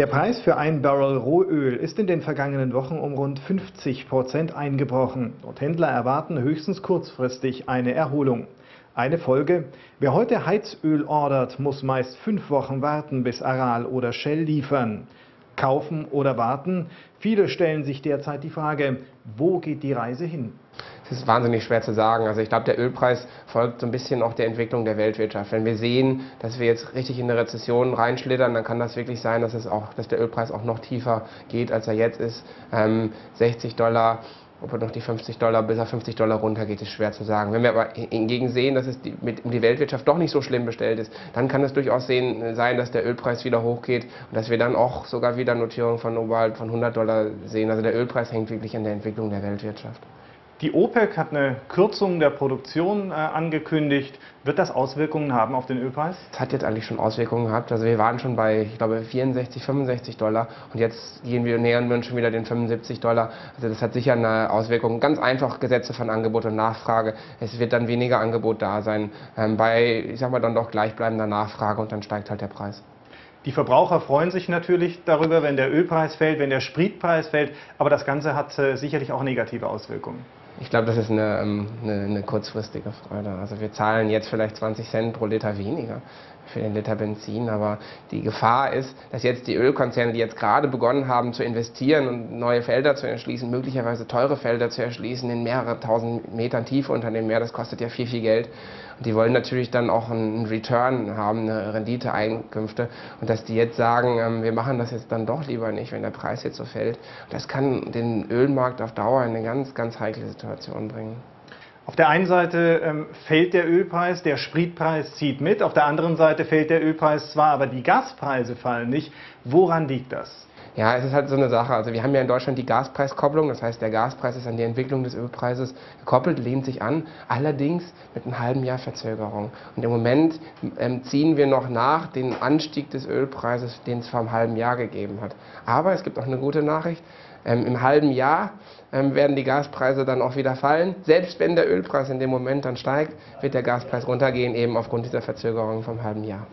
Der Preis für ein Barrel Rohöl ist in den vergangenen Wochen um rund 50 Prozent eingebrochen und Händler erwarten höchstens kurzfristig eine Erholung. Eine Folge, wer heute Heizöl ordert, muss meist fünf Wochen warten, bis Aral oder Shell liefern. Kaufen oder warten? Viele stellen sich derzeit die Frage, wo geht die Reise hin? Es ist wahnsinnig schwer zu sagen. Also ich glaube, der Ölpreis folgt so ein bisschen auch der Entwicklung der Weltwirtschaft. Wenn wir sehen, dass wir jetzt richtig in eine Rezession reinschlittern, dann kann das wirklich sein, dass, es auch, dass der Ölpreis auch noch tiefer geht, als er jetzt ist. Ähm, 60 Dollar ob er noch die 50 Dollar bis auf 50 Dollar runtergeht, ist schwer zu sagen. Wenn wir aber hingegen sehen, dass es die, mit die Weltwirtschaft doch nicht so schlimm bestellt ist, dann kann es durchaus sehen, sein, dass der Ölpreis wieder hochgeht und dass wir dann auch sogar wieder Notierungen von von 100 Dollar sehen. Also der Ölpreis hängt wirklich an der Entwicklung der Weltwirtschaft. Die OPEC hat eine Kürzung der Produktion äh, angekündigt. Wird das Auswirkungen haben auf den Ölpreis? Es hat jetzt eigentlich schon Auswirkungen gehabt. Also wir waren schon bei, ich glaube, 64, 65 Dollar und jetzt gehen wir, nähern wir uns schon wieder den 75 Dollar. Also das hat sicher eine Auswirkung. Ganz einfach Gesetze von Angebot und Nachfrage. Es wird dann weniger Angebot da sein ähm, bei, ich sag mal, dann doch gleichbleibender Nachfrage und dann steigt halt der Preis. Die Verbraucher freuen sich natürlich darüber, wenn der Ölpreis fällt, wenn der Spritpreis fällt, aber das Ganze hat äh, sicherlich auch negative Auswirkungen. Ich glaube, das ist eine, ähm, eine, eine, kurzfristige Freude. Also wir zahlen jetzt vielleicht 20 Cent pro Liter weniger für den Liter Benzin, aber die Gefahr ist, dass jetzt die Ölkonzerne, die jetzt gerade begonnen haben zu investieren und neue Felder zu erschließen, möglicherweise teure Felder zu erschließen in mehrere tausend Metern Tiefe unter dem Meer, das kostet ja viel, viel Geld. Und die wollen natürlich dann auch einen Return haben, eine Renditeeinkünfte. Und dass die jetzt sagen, ähm, wir machen das jetzt dann doch lieber nicht, wenn der Preis jetzt so fällt, das kann den Ölmarkt auf Dauer in eine ganz, ganz heikle Situation bringen. Auf der einen Seite ähm, fällt der Ölpreis, der Spritpreis zieht mit, auf der anderen Seite fällt der Ölpreis zwar, aber die Gaspreise fallen nicht. Woran liegt das? Ja, es ist halt so eine Sache. Also wir haben ja in Deutschland die Gaspreiskopplung, das heißt der Gaspreis ist an die Entwicklung des Ölpreises gekoppelt, lehnt sich an, allerdings mit einem halben Jahr Verzögerung. Und im Moment ähm, ziehen wir noch nach den Anstieg des Ölpreises, den es vor einem halben Jahr gegeben hat. Aber es gibt auch eine gute Nachricht. Ähm, Im halben Jahr ähm, werden die Gaspreise dann auch wieder fallen. Selbst wenn der Ölpreis in dem Moment dann steigt, wird der Gaspreis runtergehen, eben aufgrund dieser Verzögerung vom halben Jahr.